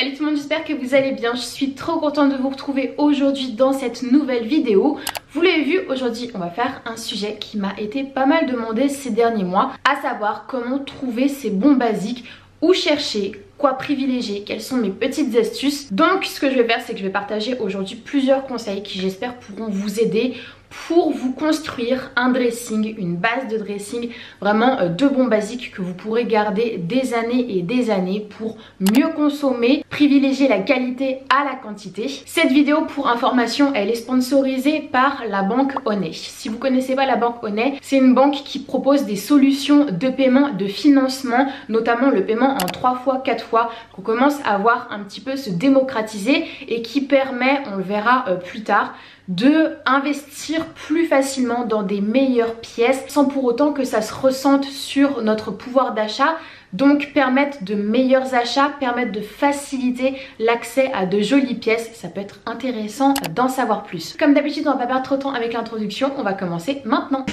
Salut tout le monde, j'espère que vous allez bien. Je suis trop contente de vous retrouver aujourd'hui dans cette nouvelle vidéo. Vous l'avez vu, aujourd'hui on va faire un sujet qui m'a été pas mal demandé ces derniers mois, à savoir comment trouver ces bons basiques, où chercher, quoi privilégier, quelles sont mes petites astuces. Donc ce que je vais faire c'est que je vais partager aujourd'hui plusieurs conseils qui j'espère pourront vous aider pour vous construire un dressing, une base de dressing, vraiment euh, de bons basiques que vous pourrez garder des années et des années pour mieux consommer, privilégier la qualité à la quantité. Cette vidéo pour information, elle est sponsorisée par la banque Honey. Si vous connaissez pas la banque Honey, c'est une banque qui propose des solutions de paiement, de financement, notamment le paiement en 3 fois, 4 fois, qu'on commence à voir un petit peu se démocratiser et qui permet, on le verra euh, plus tard, de investir plus facilement dans des meilleures pièces sans pour autant que ça se ressente sur notre pouvoir d'achat donc permettre de meilleurs achats, permettre de faciliter l'accès à de jolies pièces, ça peut être intéressant d'en savoir plus. Comme d'habitude on va pas perdre trop de temps avec l'introduction, on va commencer maintenant.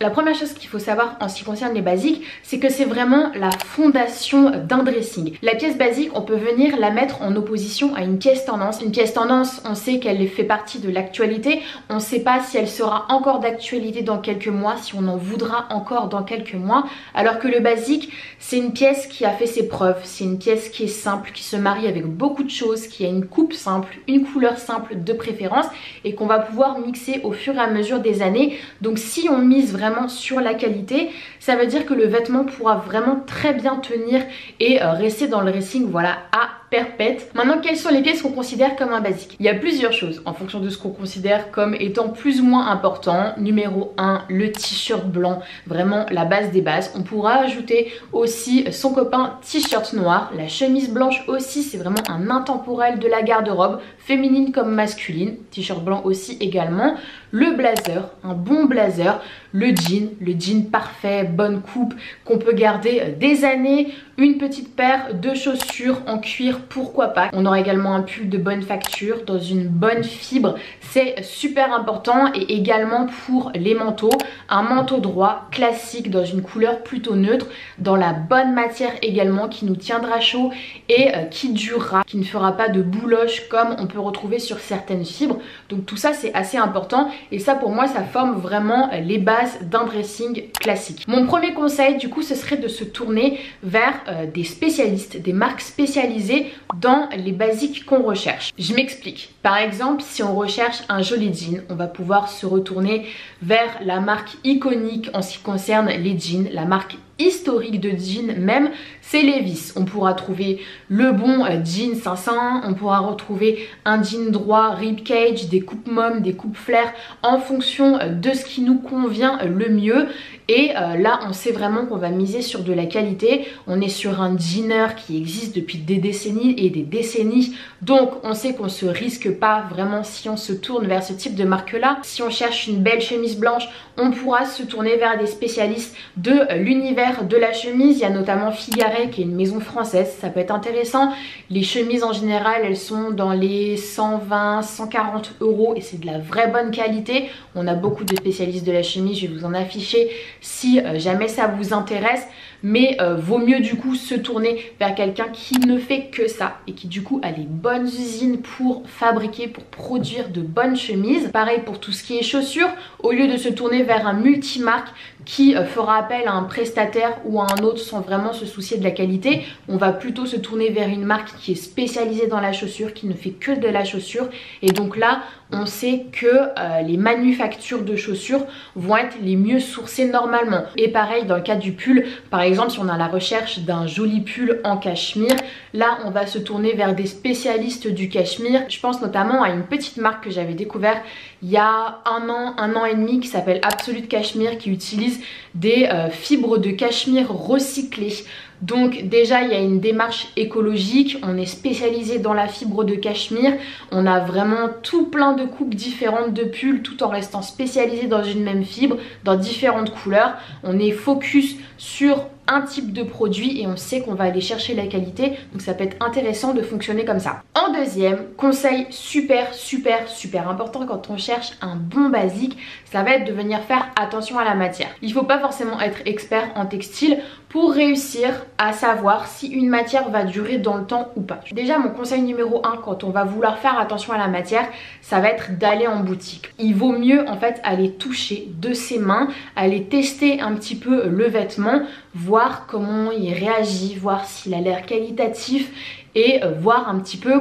La première chose qu'il faut savoir en ce qui concerne les basiques, c'est que c'est vraiment la fondation d'un dressing. La pièce basique, on peut venir la mettre en opposition à une pièce tendance. Une pièce tendance, on sait qu'elle fait partie de l'actualité. On ne sait pas si elle sera encore d'actualité dans quelques mois, si on en voudra encore dans quelques mois. Alors que le basique, c'est une pièce qui a fait ses preuves. C'est une pièce qui est simple, qui se marie avec beaucoup de choses, qui a une coupe simple, une couleur simple de préférence et qu'on va pouvoir mixer au fur et à mesure des années. Donc si on mise vraiment sur la qualité, ça veut dire que le vêtement pourra vraiment très bien tenir et euh, rester dans le dressing voilà, à perpète. Maintenant, quelles sont les pièces qu'on considère comme un basique? Il y a plusieurs choses en fonction de ce qu'on considère comme étant plus ou moins important. Numéro 1, le t-shirt blanc, vraiment la base des bases. On pourra ajouter aussi son copain t-shirt noir, la chemise blanche aussi, c'est vraiment un intemporel de la garde-robe, féminine comme masculine, t-shirt blanc aussi également. Le blazer, un bon blazer, le jean, le jean parfait, bonne coupe qu'on peut garder des années, une petite paire de chaussures en cuir pourquoi pas. On aura également un pull de bonne facture dans une bonne fibre, c'est super important et également pour les manteaux, un manteau droit classique dans une couleur plutôt neutre, dans la bonne matière également qui nous tiendra chaud et euh, qui durera, qui ne fera pas de bouloche comme on peut retrouver sur certaines fibres. Donc tout ça c'est assez important et ça pour moi ça forme vraiment les bases d'un dressing classique. Mon premier conseil du coup ce serait de se tourner vers euh, des spécialistes, des marques spécialisées dans les basiques qu'on recherche. Je m'explique. Par exemple, si on recherche un joli jean, on va pouvoir se retourner vers la marque iconique en ce qui concerne les jeans, la marque historique de jeans même, c'est Levis. On pourra trouver le bon euh, jean 500, on pourra retrouver un jean droit rib cage, des coupes mom, des coupes flair en fonction euh, de ce qui nous convient euh, le mieux. Et là, on sait vraiment qu'on va miser sur de la qualité. On est sur un jeaner qui existe depuis des décennies et des décennies. Donc, on sait qu'on se risque pas vraiment si on se tourne vers ce type de marque-là. Si on cherche une belle chemise blanche, on pourra se tourner vers des spécialistes de l'univers de la chemise. Il y a notamment Figaret qui est une maison française, ça peut être intéressant. Les chemises en général, elles sont dans les 120, 140 euros et c'est de la vraie bonne qualité. On a beaucoup de spécialistes de la chemise, je vais vous en afficher si euh, jamais ça vous intéresse mais euh, vaut mieux du coup se tourner vers quelqu'un qui ne fait que ça et qui du coup a les bonnes usines pour fabriquer, pour produire de bonnes chemises. Pareil pour tout ce qui est chaussures, au lieu de se tourner vers un multimarque qui euh, fera appel à un prestataire ou à un autre sans vraiment se soucier de la qualité, on va plutôt se tourner vers une marque qui est spécialisée dans la chaussure, qui ne fait que de la chaussure et donc là on sait que euh, les manufactures de chaussures vont être les mieux sourcées normalement. Et pareil dans le cas du pull, par exemple si on a la recherche d'un joli pull en cachemire, là on va se tourner vers des spécialistes du cachemire. Je pense notamment à une petite marque que j'avais découvert il y a un an, un an et demi qui s'appelle Absolute Cachemire qui utilise des euh, fibres de cachemire recyclées. Donc déjà il y a une démarche écologique, on est spécialisé dans la fibre de cachemire, on a vraiment tout plein de coupes différentes de pulls tout en restant spécialisé dans une même fibre, dans différentes couleurs. On est focus sur un type de produit et on sait qu'on va aller chercher la qualité. Donc ça peut être intéressant de fonctionner comme ça. En deuxième, conseil super super super important quand on cherche un bon basique, ça va être de venir faire attention à la matière. Il faut pas forcément être expert en textile pour réussir à savoir si une matière va durer dans le temps ou pas. Déjà mon conseil numéro 1 quand on va vouloir faire attention à la matière, ça va être d'aller en boutique. Il vaut mieux en fait aller toucher de ses mains, aller tester un petit peu le vêtement, voir comment il réagit, voir s'il a l'air qualitatif et euh, voir un petit peu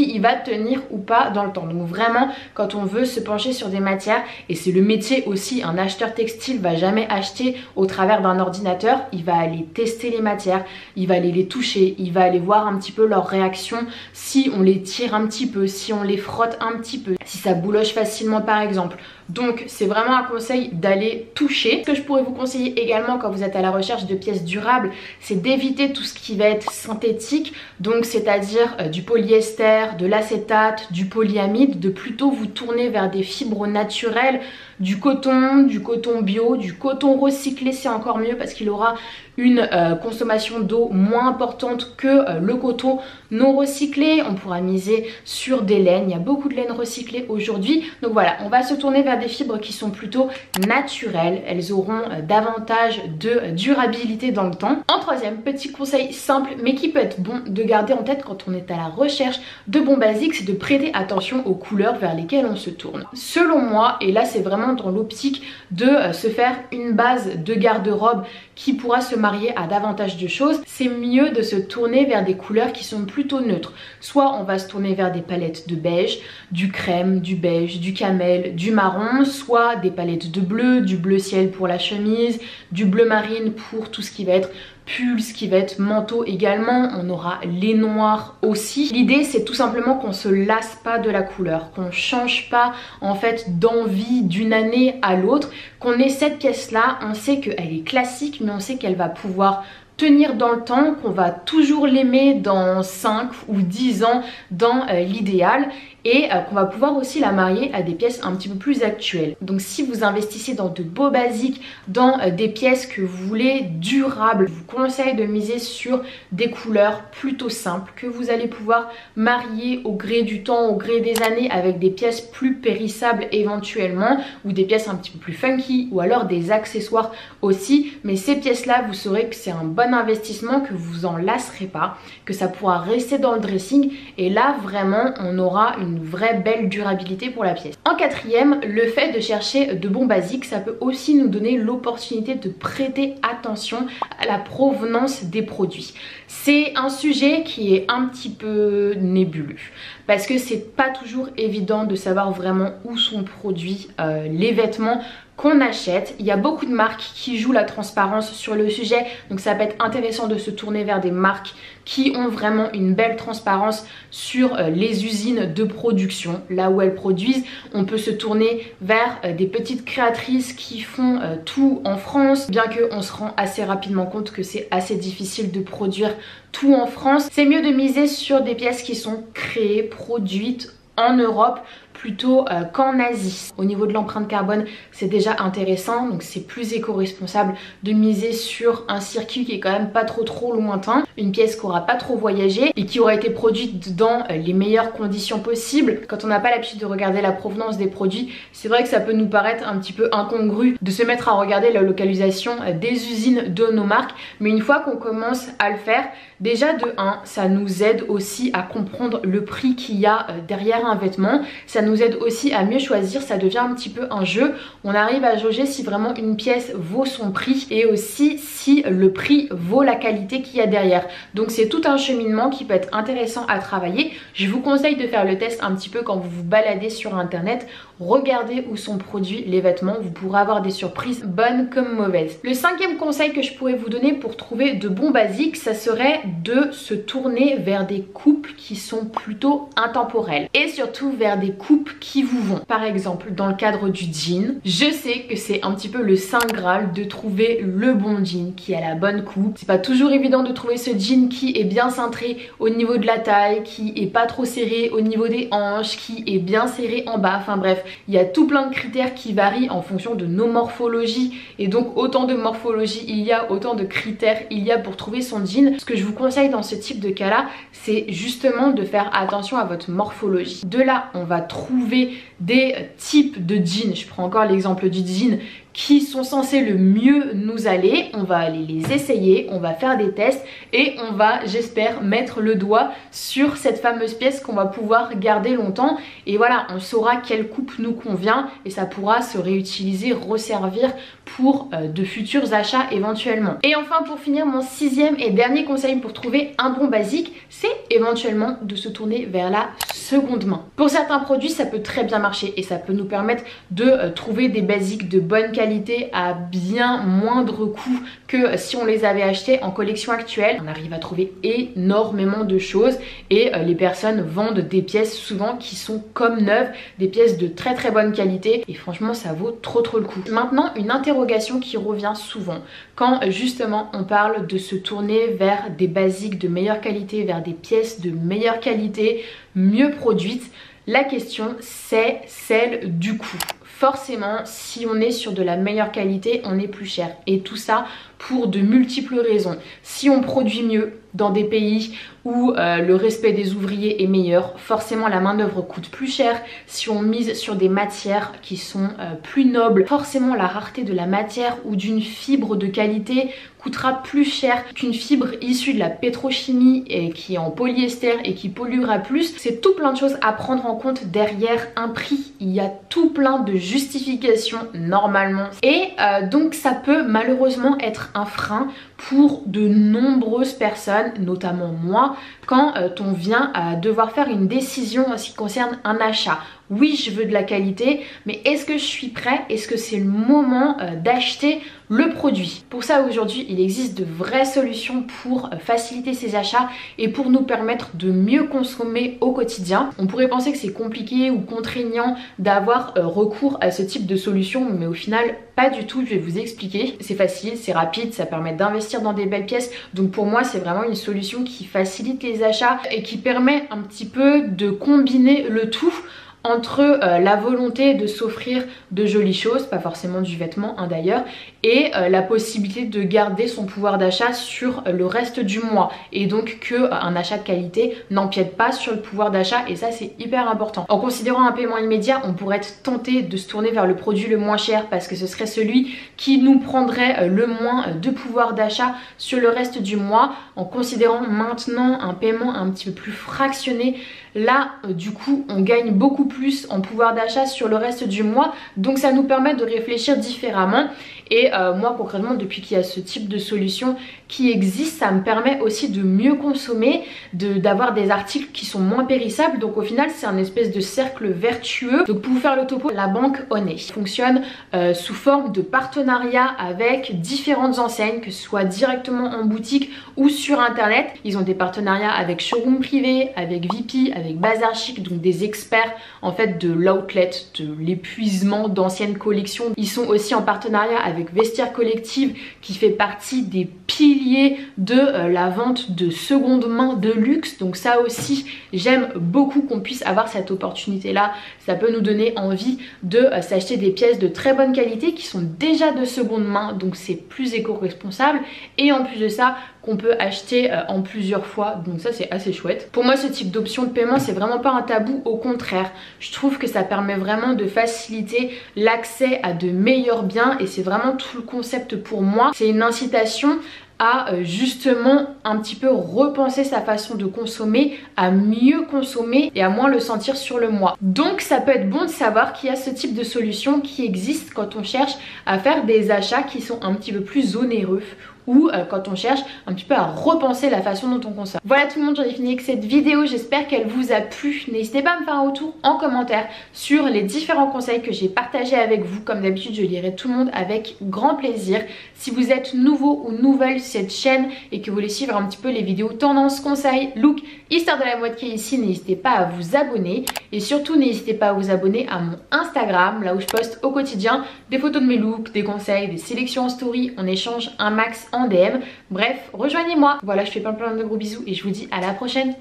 il va tenir ou pas dans le temps. Donc vraiment, quand on veut se pencher sur des matières, et c'est le métier aussi, un acheteur textile va jamais acheter au travers d'un ordinateur, il va aller tester les matières, il va aller les toucher, il va aller voir un petit peu leur réaction, si on les tire un petit peu, si on les frotte un petit peu, si ça bouloche facilement par exemple. Donc c'est vraiment un conseil d'aller toucher. Ce que je pourrais vous conseiller également quand vous êtes à la recherche de pièces durables, c'est d'éviter tout ce qui va être synthétique, donc c'est-à-dire euh, du polyester, de l'acétate, du polyamide, de plutôt vous tourner vers des fibres naturelles, du coton, du coton bio, du coton recyclé c'est encore mieux parce qu'il aura une euh, consommation d'eau moins importante que euh, le coton non recyclé. On pourra miser sur des laines, il y a beaucoup de laines recyclées aujourd'hui. Donc voilà, on va se tourner vers des fibres qui sont plutôt naturelles. Elles auront euh, davantage de durabilité dans le temps. En troisième, petit conseil simple mais qui peut être bon de garder en tête quand on est à la recherche de bons basiques, c'est de prêter attention aux couleurs vers lesquelles on se tourne. Selon moi, et là c'est vraiment dans l'optique de se faire une base de garde-robe qui pourra se marier à davantage de choses, c'est mieux de se tourner vers des couleurs qui sont plutôt neutres. Soit on va se tourner vers des palettes de beige, du crème, du beige, du camel, du marron, soit des palettes de bleu, du bleu ciel pour la chemise, du bleu marine pour tout ce qui va être ce qui va être manteau également, on aura les noirs aussi. L'idée c'est tout simplement qu'on se lasse pas de la couleur, qu'on change pas en fait d'envie d'une année à l'autre, qu'on ait cette pièce là, on sait qu'elle est classique mais on sait qu'elle va pouvoir tenir dans le temps, qu'on va toujours l'aimer dans 5 ou 10 ans dans euh, l'idéal et euh, qu'on va pouvoir aussi la marier à des pièces un petit peu plus actuelles. Donc si vous investissez dans de beaux basiques, dans euh, des pièces que vous voulez durables, je vous conseille de miser sur des couleurs plutôt simples que vous allez pouvoir marier au gré du temps, au gré des années avec des pièces plus périssables éventuellement ou des pièces un petit peu plus funky ou alors des accessoires aussi. Mais ces pièces là, vous saurez que c'est un bon investissement, que vous en lasserez pas, que ça pourra rester dans le dressing et là vraiment on aura une vraie belle durabilité pour la pièce. En quatrième, le fait de chercher de bons basiques, ça peut aussi nous donner l'opportunité de prêter attention à la provenance des produits. C'est un sujet qui est un petit peu nébuleux parce que c'est pas toujours évident de savoir vraiment où sont produits euh, les vêtements qu'on achète. Il y a beaucoup de marques qui jouent la transparence sur le sujet, donc ça peut être intéressant de se tourner vers des marques qui ont vraiment une belle transparence sur euh, les usines de production, là où elles produisent. On peut se tourner vers euh, des petites créatrices qui font euh, tout en France, bien qu'on se rend assez rapidement compte que c'est assez difficile de produire tout en France. C'est mieux de miser sur des pièces qui sont créées, produites en Europe plutôt euh, qu'en Asie. Au niveau de l'empreinte carbone, c'est déjà intéressant, donc c'est plus éco-responsable de miser sur un circuit qui est quand même pas trop trop lointain, une pièce qui aura pas trop voyagé et qui aura été produite dans euh, les meilleures conditions possibles. Quand on n'a pas l'habitude de regarder la provenance des produits, c'est vrai que ça peut nous paraître un petit peu incongru de se mettre à regarder la localisation euh, des usines de nos marques, mais une fois qu'on commence à le faire, déjà de 1, ça nous aide aussi à comprendre le prix qu'il y a derrière un vêtement, ça nous nous aide aussi à mieux choisir, ça devient un petit peu un jeu. On arrive à jauger si vraiment une pièce vaut son prix et aussi si le prix vaut la qualité qu'il y a derrière. Donc c'est tout un cheminement qui peut être intéressant à travailler. Je vous conseille de faire le test un petit peu quand vous vous baladez sur internet. Regardez où sont produits les vêtements, vous pourrez avoir des surprises bonnes comme mauvaises. Le cinquième conseil que je pourrais vous donner pour trouver de bons basiques, ça serait de se tourner vers des coupes qui sont plutôt intemporelles et surtout vers des coupes qui vous vont. Par exemple, dans le cadre du jean, je sais que c'est un petit peu le saint graal de trouver le bon jean qui a la bonne coupe. C'est pas toujours évident de trouver ce jean qui est bien cintré au niveau de la taille, qui est pas trop serré au niveau des hanches, qui est bien serré en bas. Enfin bref, il y a tout plein de critères qui varient en fonction de nos morphologies et donc autant de morphologies il y a, autant de critères il y a pour trouver son jean. Ce que je vous conseille dans ce type de cas là, c'est justement de faire attention à votre morphologie. De là, on va trouver vous pouvez des types de jeans. Je prends encore l'exemple du jean qui sont censés le mieux nous aller. On va aller les essayer, on va faire des tests et on va, j'espère, mettre le doigt sur cette fameuse pièce qu'on va pouvoir garder longtemps. Et voilà, on saura quelle coupe nous convient et ça pourra se réutiliser, resservir pour euh, de futurs achats éventuellement. Et enfin, pour finir, mon sixième et dernier conseil pour trouver un bon basique, c'est éventuellement de se tourner vers la seconde main. Pour certains produits, ça peut très bien marcher et ça peut nous permettre de euh, trouver des basiques de bonne qualité à bien moindre coût que si on les avait achetés en collection actuelle. On arrive à trouver énormément de choses et euh, les personnes vendent des pièces souvent qui sont comme neuves, des pièces de très très bonne qualité et franchement ça vaut trop trop le coup. Maintenant, une interrogation qui revient souvent quand justement on parle de se tourner vers des basiques de meilleure qualité, vers des pièces de meilleure qualité, mieux produites. La question c'est celle du coût. Forcément, si on est sur de la meilleure qualité, on est plus cher. Et tout ça pour de multiples raisons. Si on produit mieux dans des pays où euh, le respect des ouvriers est meilleur, forcément la main d'œuvre coûte plus cher. Si on mise sur des matières qui sont euh, plus nobles, forcément la rareté de la matière ou d'une fibre de qualité coûtera plus cher qu'une fibre issue de la pétrochimie et qui est en polyester et qui polluera plus. C'est tout plein de choses à prendre en compte derrière un prix. Il y a tout plein de justifications normalement. Et euh, donc ça peut malheureusement être un frein pour de nombreuses personnes, notamment moi, quand euh, on vient à devoir faire une décision en ce qui concerne un achat. Oui, je veux de la qualité, mais est-ce que je suis prêt? Est-ce que c'est le moment euh, d'acheter le produit? Pour ça, aujourd'hui, il existe de vraies solutions pour euh, faciliter ces achats et pour nous permettre de mieux consommer au quotidien. On pourrait penser que c'est compliqué ou contraignant d'avoir recours à ce type de solution, mais au final, pas du tout. Je vais vous expliquer. C'est facile, c'est rapide, ça permet d'investir dans des belles pièces. Donc pour moi, c'est vraiment une solution qui facilite les achats et qui permet un petit peu de combiner le tout entre euh, la volonté de s'offrir de jolies choses, pas forcément du vêtement hein, d'ailleurs, et euh, la possibilité de garder son pouvoir d'achat sur le reste du mois et donc que euh, un achat de qualité n'empiète pas sur le pouvoir d'achat et ça c'est hyper important. En considérant un paiement immédiat, on pourrait être tenté de se tourner vers le produit le moins cher parce que ce serait celui qui nous prendrait le moins de pouvoir d'achat sur le reste du mois. En considérant maintenant un paiement un petit peu plus fractionné, là du coup on gagne beaucoup plus en pouvoir d'achat sur le reste du mois. Donc ça nous permet de réfléchir différemment. Et euh, moi concrètement depuis qu'il y a ce type de solution qui existe, ça me permet aussi de mieux consommer, d'avoir des articles qui sont moins périssables. Donc au final c'est un espèce de cercle vertueux. Donc pour vous faire le topo, la banque Honey fonctionne euh, sous forme de partenariat avec différentes enseignes, que ce soit directement en boutique ou sur internet. Ils ont des partenariats avec showroom privé, avec VP, avec Bazar Chic, donc des experts en fait de l'outlet, de l'épuisement d'anciennes collections. Ils sont aussi en partenariat avec Vestiaire Collective qui fait partie des piliers de euh, la vente de seconde main de luxe. Donc ça aussi, j'aime beaucoup qu'on puisse avoir cette opportunité là. Ça peut nous donner envie de euh, s'acheter des pièces de très bonne qualité qui sont déjà de seconde main. Donc c'est plus éco-responsable. Et en plus de ça, qu'on peut acheter euh, en plusieurs fois donc ça c'est assez chouette. Pour moi ce type d'option de paiement c'est vraiment pas un tabou au contraire je trouve que ça permet vraiment de faciliter l'accès à de meilleurs biens et c'est vraiment tout le concept pour moi c'est une incitation euh, justement un petit peu repenser sa façon de consommer, à mieux consommer et à moins le sentir sur le mois. Donc ça peut être bon de savoir qu'il y a ce type de solution qui existe quand on cherche à faire des achats qui sont un petit peu plus onéreux ou euh, quand on cherche un petit peu à repenser la façon dont on consomme. Voilà tout le monde, j'en ai fini avec cette vidéo. J'espère qu'elle vous a plu. N'hésitez pas à me faire un retour en commentaire sur les différents conseils que j'ai partagés avec vous. Comme d'habitude, je lirai tout le monde avec grand plaisir. Si vous êtes nouveau ou nouvelle sur cette chaîne et que vous voulez suivre un petit peu les vidéos tendances, conseils, look, histoire de la mode qui est ici, n'hésitez pas à vous abonner. Et surtout, n'hésitez pas à vous abonner à mon Instagram, là où je poste au quotidien des photos de mes looks, des conseils, des sélections en story. On échange un max en DM. Bref, rejoignez-moi. Voilà, je fais plein plein de gros bisous et je vous dis à la prochaine.